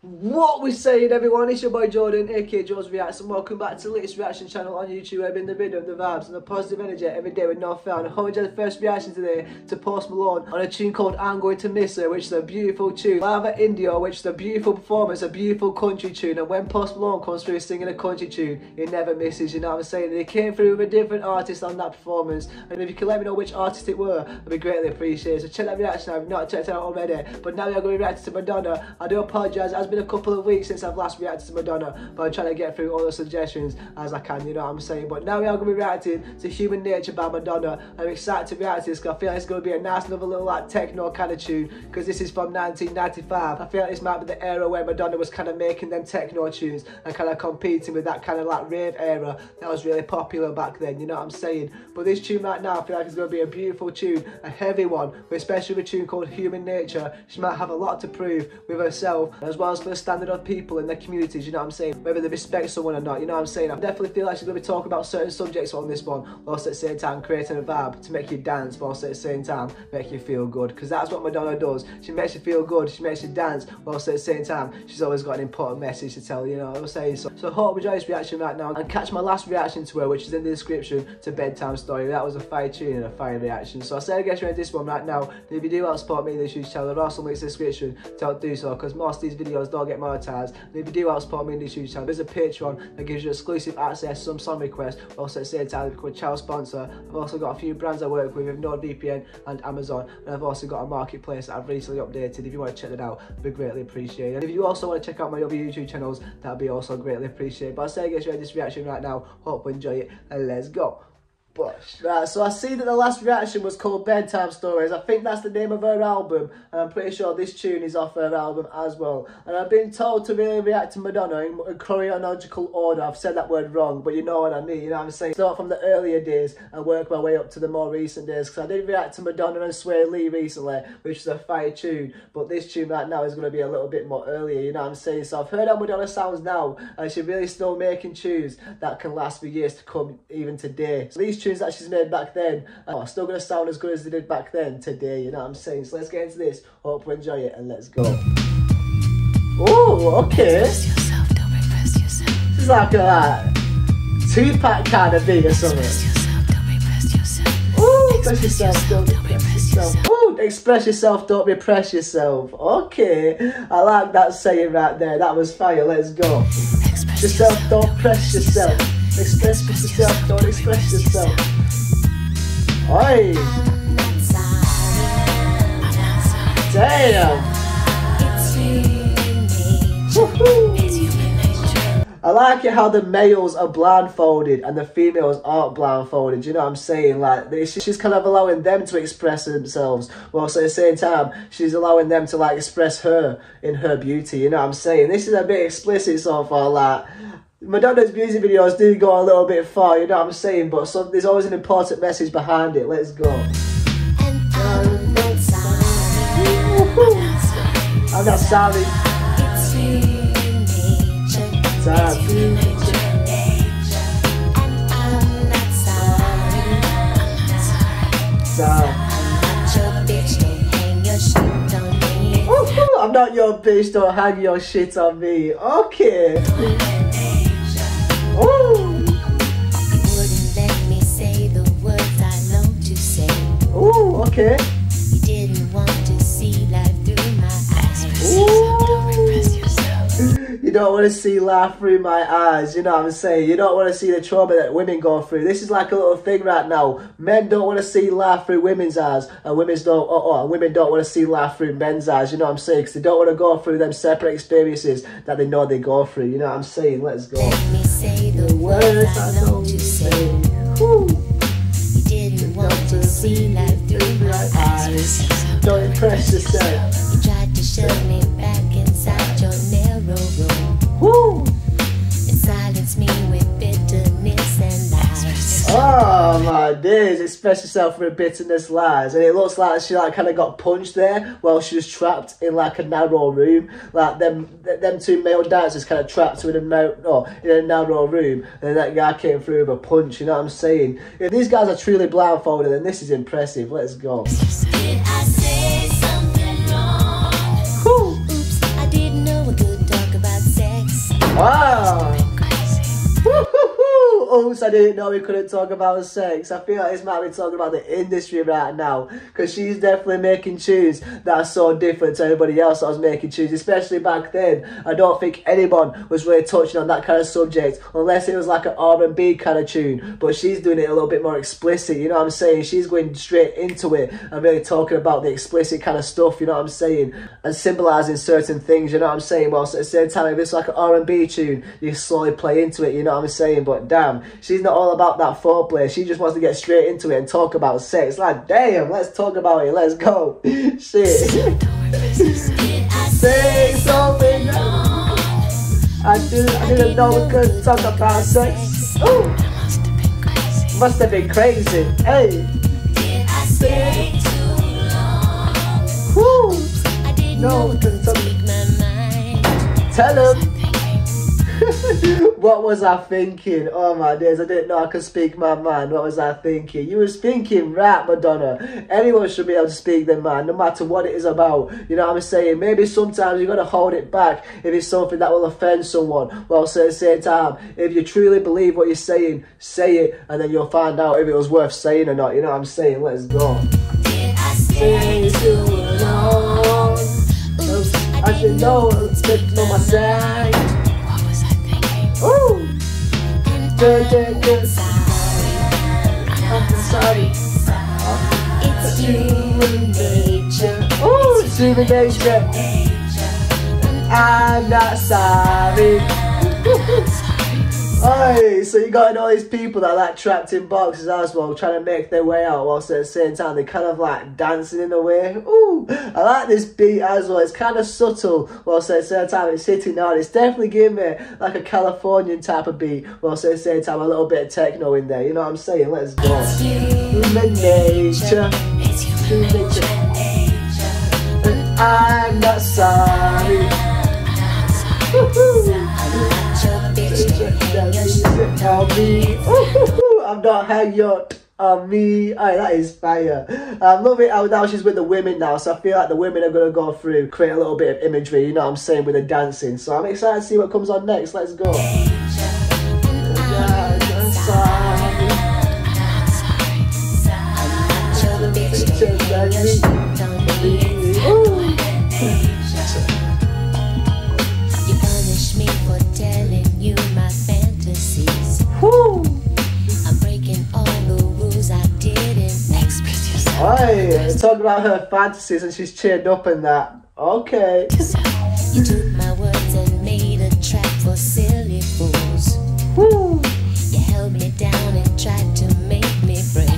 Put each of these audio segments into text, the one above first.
What we saying everyone, it's your boy Jordan, aka Jordz Reacts and welcome back to the latest reaction channel on YouTube where in the rhythm, the vibes and the positive energy every day with no fail. And you the first reaction today to Post Malone on a tune called I'm Going to Miss Her which is a beautiful tune. Live at Indio which is a beautiful performance, a beautiful country tune and when Post Malone comes through singing a country tune, he never misses, you know what I'm saying? They came through with a different artist on that performance and if you can let me know which artist it were, I'd be greatly appreciated. So check that reaction out if you've not checked it out already. But now we are going to react to Madonna. I do apologise, it has been a couple of weeks since I've last reacted to Madonna, but I'm trying to get through all the suggestions as I can, you know what I'm saying? But now we are going to be reacting to Human Nature by Madonna. I'm excited to react to this because I feel like it's going to be a nice another little like techno kind of tune because this is from 1995. I feel like this might be the era where Madonna was kind of making them techno tunes and kind of competing with that kind of like rave era that was really popular back then, you know what I'm saying? But this tune right now, I feel like it's going to be a beautiful tune, a heavy one, especially with a tune called Human Nature. She might have a lot to prove with herself as well as for the standard of people in their communities, you know what I'm saying? Whether they respect someone or not, you know what I'm saying? I definitely feel like she's going to be talking about certain subjects on this one, whilst at the same time creating a vibe to make you dance, whilst at the same time make you feel good. Because that's what Madonna does. She makes you feel good, she makes you dance, whilst at the same time she's always got an important message to tell, you know what I'm saying? So, so hope you enjoy this reaction right now and catch my last reaction to her, which is in the description to Bedtime Story. That was a fire tune and a fire reaction. So I say I guess you're this one right now. If you do want to support me this YouTube channel, there are some links in the description to help do so because most of these videos don't get monetized. And if you do to support me in this YouTube channel. There's a Patreon that gives you exclusive access, some song requests, also at the same time become a channel sponsor. I've also got a few brands I work with with NordVPN and Amazon, and I've also got a marketplace that I've recently updated. If you want to check that out, it'd be greatly appreciated. And if you also want to check out my other YouTube channels, that'd be also greatly appreciated. But I say get you this reaction right now. Hope you enjoy it, and let's go. Bush. Right, so I see that the last reaction was called Bedtime Stories. I think that's the name of her album, and I'm pretty sure this tune is off her album as well. And I've been told to really react to Madonna in chronological order. I've said that word wrong, but you know what I mean. You know what I'm saying? Start from the earlier days and work my way up to the more recent days. Because I did react to Madonna and Swae Lee recently, which is a fire tune. But this tune right now is going to be a little bit more earlier. You know what I'm saying? So I've heard how Madonna sounds now, and she's really still making tunes that can last for years to come, even today. So these tunes that she's made back then are still going to sound as good as they did back then today, you know what I'm saying? So let's get into this. Hope you enjoy it and let's go. Oh, okay. This is like a like, Tupac kind of beat or something. Ooh, express yourself, don't repress yourself. Ooh, express yourself, don't repress yourself. Okay, I like that saying right there. That was fire. Let's go. Express yourself, don't press yourself. Express yourself, don't express yourself. Oi! Damn! I like it how the males are blindfolded and the females aren't blindfolded. You know what I'm saying? Like she's kind of allowing them to express themselves, whilst at the same time she's allowing them to like express her in her beauty. You know what I'm saying? This is a bit explicit so far. Like Madonna's music videos do go a little bit far, you know what I'm saying, but some, there's always an important message behind it. Let's go. I'm not sorry. I'm not your bitch, don't hang your shit on me. Okay. Okay. You didn't want to see life through my eyes. You don't want to see life through my eyes, you know what I'm saying? You don't want to see the trauma that women go through. This is like a little thing right now. Men don't want to see life through women's eyes, and women's don't, oh, oh, women don't want to see life through men's eyes, you know what I'm saying? Because they don't want to go through them separate experiences that they know they go through, you know what I'm saying? Let's go. Let me say the words I know to say. Woo. You didn't want to see life eyes. Don't impress yourself. You tried to shove me back inside your narrow room. Woo! And silence me with bitterness and lies. Oh my days, express yourself with bitterness, lies. And it looks like she like kind of got punched there while she was trapped in like a narrow room. Like them them two male dancers kind of trapped in a, no, in a narrow room. And that guy came through with a punch, you know what I'm saying? If these guys are truly blindfolded, then this is impressive. Let's go. Wow. Oops, I didn't know we couldn't talk about sex. I feel like this might be talking about the industry right now. Because she's definitely making tunes that are so different to everybody else that was making tunes. Especially back then. I don't think anyone was really touching on that kind of subject. Unless it was like an R&B kind of tune. But she's doing it a little bit more explicit. You know what I'm saying? She's going straight into it. And really talking about the explicit kind of stuff. You know what I'm saying? And symbolising certain things. You know what I'm saying? Whilst at the same time, if it's like an R&B tune, you slowly play into it. You know what I'm saying? But damn, she's not all about that foreplay. She just wants to get straight into it and talk about sex. Like, damn, let's talk about it. Let's go. Shit. Say something. I didn't, I didn't know we could talk about sex. Ooh. Must have been crazy. Hey. What was I thinking? Oh my days, I didn't know I could speak my mind. What was I thinking? You was thinking right, Madonna. Anyone should be able to speak their mind, no matter what it is about. You know what I'm saying? Maybe sometimes you got to hold it back if it's something that will offend someone. Well, so at the same time, if you truly believe what you're saying, say it, and then you'll find out if it was worth saying or not. You know what I'm saying? Let's go. I should know, on my side. I'm sorry. It's human nature. It's human nature. I'm not sorry. Hey, so you got all these people that are like trapped in boxes as well, trying to make their way out, whilst at the same time they're kind of like dancing in a way. Ooh, I like this beat as well. It's kind of subtle, whilst at the same time it's hitting hard. It's definitely giving me like a Californian type of beat, whilst at the same time a little bit of techno in there. You know what I'm saying? Let's go. Human nature. Human nature. And I'm not sorry. I'm not hanging up on me. Aye, that is fire. I love it how now she's with the women now, so I feel like the women are going to go through, create a little bit of imagery, you know what I'm saying, with the dancing. So I'm excited to see what comes on next. Let's go. Hey, talk about her fantasies and she's cheered up in that. Okay. You took my words and made a track for silly fools. Woo. You held me down and tried to make me break.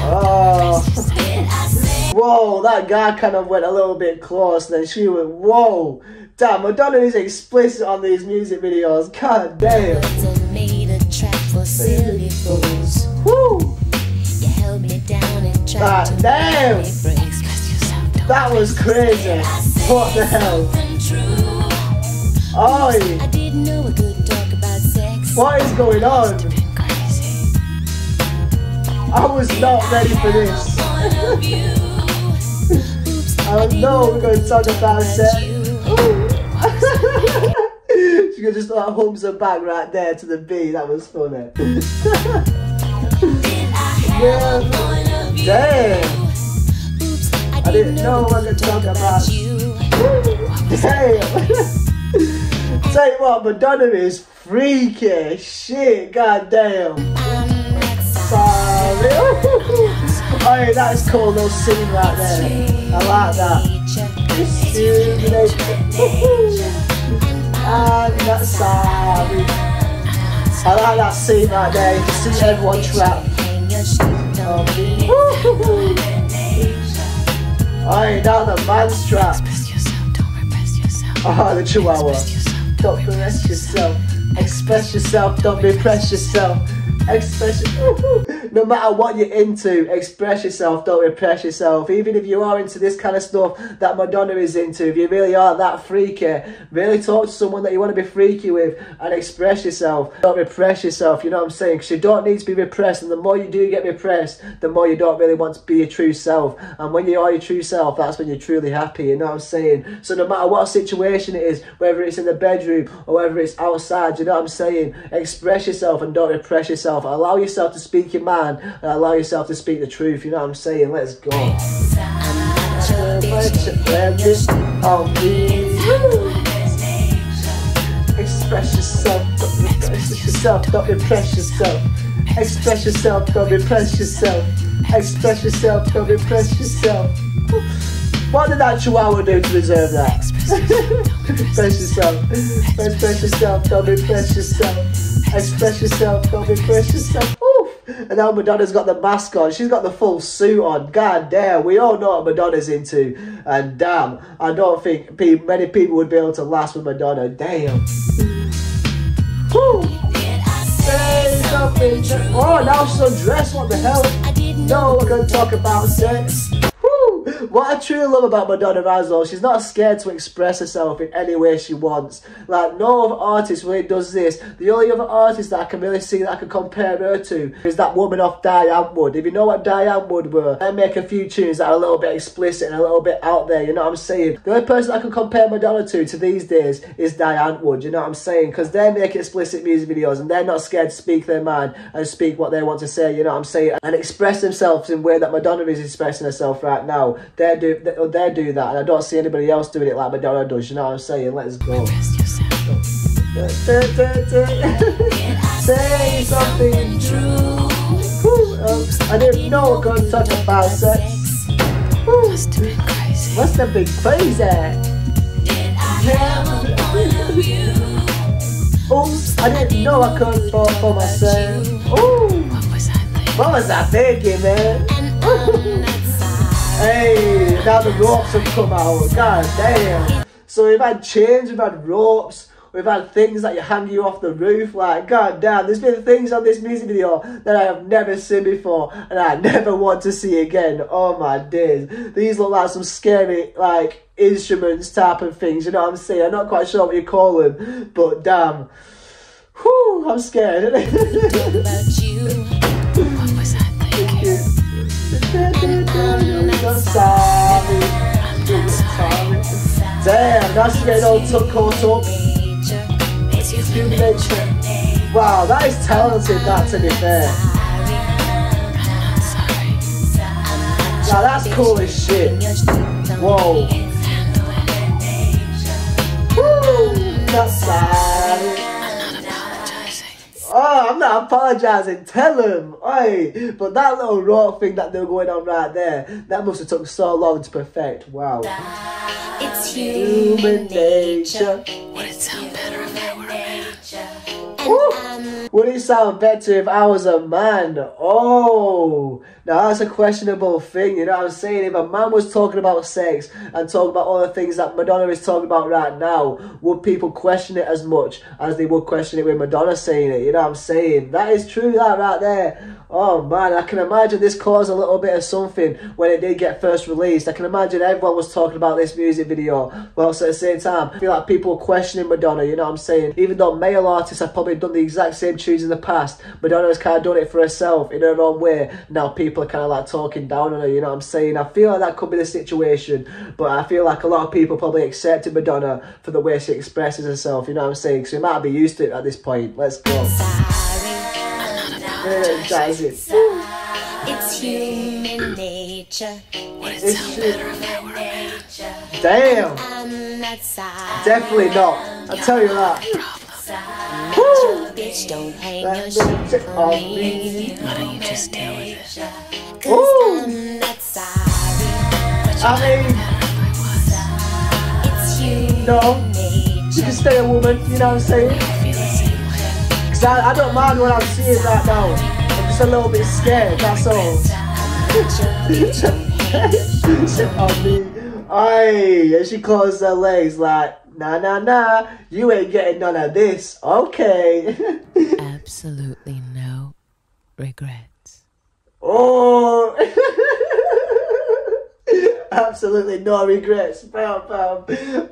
Ah. Oh. Did I say Whoa, that guy kind of went a little bit close. Then she went, whoa. Damn, Madonna is explicit on these music videos. God damn. words break. That was crazy. What the hell? Oi. What is going on? I was not ready for this. I know we're going to talk about sex. she could just like hums her back right there to the beat. That was funny. yeah. Damn. I I didn't know what to talk about. you. Damn. You what, Madonna is freaky. Shit, god damn. Sorry. that's cool little scene right there. I like that. I'm not ah, sorry. I like that scene right there. You see everyone trapped. Oh, now the man's trapped. Oh, the chihuahua. Express Don't repress yourself. Express yourself. Don't repress yourself. Express. no matter what you're into, express yourself, don't repress yourself. Even if you are into this kind of stuff that Madonna is into, if you really are that freaky, really talk to someone that you want to be freaky with and express yourself. Don't repress yourself, you know what I'm saying? Because you don't need to be repressed, and the more you do get repressed, the more you don't really want to be your true self. And when you are your true self, that's when you're truly happy, you know what I'm saying? So no matter what situation it is, whether it's in the bedroom or whether it's outside, you know what I'm saying? Express yourself and don't repress yourself. Allow yourself to speak your mind and uh, allow yourself to speak the truth, you know what I'm saying? Let's go. Express yourself, don't repress yourself, don't repress yourself. Express yourself, don't repress yourself. Express yourself, don't repress yourself. What did that chihuahua do to deserve that? Express yourself. Express yourself, don't repress yourself. Express yourself, don't repress yourself. And now Madonna's got the mask on. She's got the full suit on. God damn, we all know what Madonna's into. And damn, I don't think many people would be able to last with Madonna. Damn. Woo. Say something. Oh, now she's undressed. What the hell? No, we're gonna talk about sex. What I truly love about Madonna well, she's not scared to express herself in any way she wants. Like, no other artist really does this. The only other artist that I can really see that I can compare her to is that woman off Die Antwoord. If you know what Die Antwoord were, they make a few tunes that are a little bit explicit and a little bit out there, you know what I'm saying? The only person I can compare Madonna to to these days is Die Antwoord, you know what I'm saying? Because they make explicit music videos and they're not scared to speak their mind and speak what they want to say, you know what I'm saying? And express themselves in a way that Madonna is expressing herself right now. They do, they, they do that and I don't see anybody else doing it like Madonna does, you know what I'm saying? Let's go. Say something true. Woo, um, I didn't know we're going to talk about sex. Woo, Must have been crazy. Oops, I didn't know I could fall for myself. Ooh, what was I thinking, man? hey, now the ropes have come out. God damn. So we've had chains, we've had ropes, we've had things that you hang you off the roof. Like, god damn, there's been things on this music video that I have never seen before and I never want to see again. Oh my days. These look like some scary, like, instruments type of things, you know what I'm saying? I'm not quite sure what you call them, but damn. Whew, I'm scared. now she's getting all took caught up. Human. Wow, that is talented, that to be fair. Now that's cool as shit. Whoa. Woo, that's sorry. I'm not apologising. Tell him. Oi. But that little rock thing that they were going on right there, that must have took so long to perfect. Wow. It's Human nature. Would it sound better if I were a man? Woo. Um, Would it sound better if I was a man? Oh, now that's a questionable thing, you know what I'm saying? If a man was talking about sex and talking about all the things that Madonna is talking about right now, would people question it as much as they would question it with Madonna saying it? You know what I'm saying? That is true, that right there. Oh man, I can imagine this caused a little bit of something when it did get first released. I can imagine everyone was talking about this music video. Well, so at the same time, I feel like people were questioning Madonna, you know what I'm saying? Even though male artists have probably done the exact same tunes in the past, Madonna has kind of done it for herself in her own way. Now people are kind of like talking down on her, you know what I'm saying? I feel like that could be the situation, but I feel like a lot of people probably accepted Madonna for the way she expresses herself, you know what I'm saying? So we might be used to it at this point. Let's go. It. It's human nature. It's true. Damn, sorry. definitely not. I tell you that. Woo! Bitch, don't hang your shit on me. Why don't you just deal with it? Cause Ooh. I'm not. I mean, It's human No. you can stay a woman, you know what I'm saying? Feel the same way. Cause I, I don't mind what I'm seeing right now. I'm just a little bit scared, that's all. Shit on me. Aye, and she closed her legs like, nah, nah, nah, you ain't getting none of this. Okay. Absolutely no regrets. Oh! Absolutely no regrets. Bam, bam.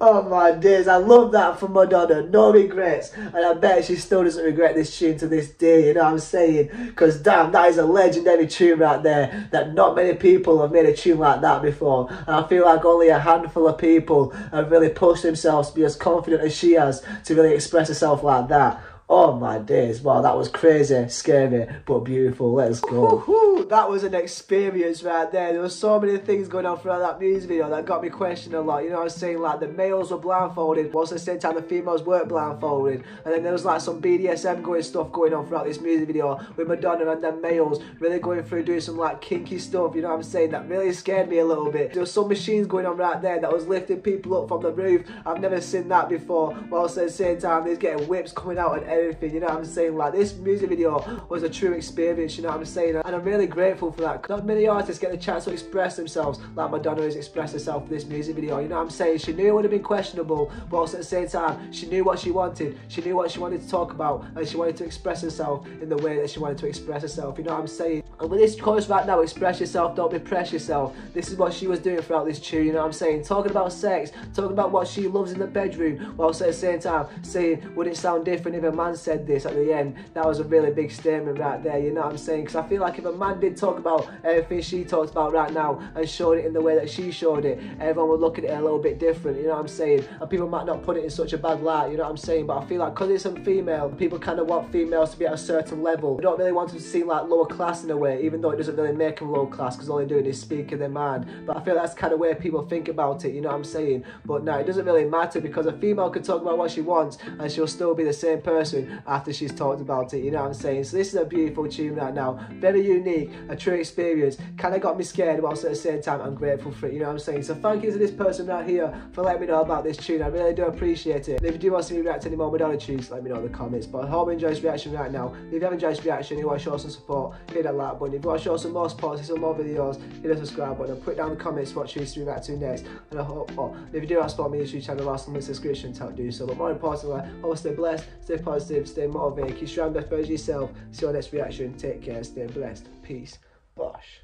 Oh my days. I love that from Madonna. No regrets. And I bet she still doesn't regret this tune to this day. You know what I'm saying? Because damn, that is a legendary tune right there. That not many people have made a tune like that before. And I feel like only a handful of people have really pushed themselves to be as confident as she has to really express herself like that. Oh my days, wow, that was crazy, scary, but beautiful. Let's go. that was an experience right there. There were so many things going on throughout that music video that got me questioning a lot. You know what I'm saying? Like the males were blindfolded, whilst at the same time the females weren't blindfolded. And then there was like some BDSM going stuff going on throughout this music video with Madonna and the males really going through doing some like kinky stuff, you know what I'm saying? That really scared me a little bit. There was some machines going on right there that was lifting people up from the roof. I've never seen that before. Whilst at the same time there's getting whips coming out and everything, you know what I'm saying? Like this music video was a true experience, you know what I'm saying? And I'm really grateful for that. Not many artists get the chance to express themselves like Madonna has expressed herself for this music video, you know what I'm saying? She knew it would have been questionable, but also at the same time, she knew what she wanted. She knew what she wanted to talk about, and she wanted to express herself in the way that she wanted to express herself, you know what I'm saying? And with this chorus right now, express yourself, don't repress yourself. This is what she was doing throughout this tune, you know what I'm saying? Talking about sex, talking about what she loves in the bedroom, whilst at the same time saying, would it sound different if a man said this at the end? That was a really big statement right there, you know what I'm saying? Because I feel like if a man did talk about everything she talks about right now and showed it in the way that she showed it, everyone would look at it a little bit different, you know what I'm saying? And people might not put it in such a bad light, you know what I'm saying? But I feel like because it's a female, people kind of want females to be at a certain level. They don't really want them to seem like lower class in a way, even though it doesn't really make them low class because all they're doing is speaking their mind. But I feel that's kind of where people think about it, you know what I'm saying? But no, it doesn't really matter because a female can talk about what she wants and she'll still be the same person after she's talked about it, you know what I'm saying? So this is a beautiful tune right now, very unique, a true experience. Kind of got me scared whilst at the same time I'm grateful for it, you know what I'm saying? So thank you to this person right here for letting me know about this tune. I really do appreciate it. And if you do want to see me react to any more Madonna tunes, let me know in the comments. But I hope you enjoyed this reaction right now. If you have enjoyed this reaction you want to show some support, hit that like button. If you want to show some more support, see some more videos, hit the subscribe button put down in the comments what tunes to react to next. And I hope, oh, if you do want to support me YouTube channel, I'll description to help do so. But more importantly, I hope stay blessed, stay positive, stay motivated, keep strong, best version yourself. See you on next reaction. Take care, stay blessed. Peace. Bosh.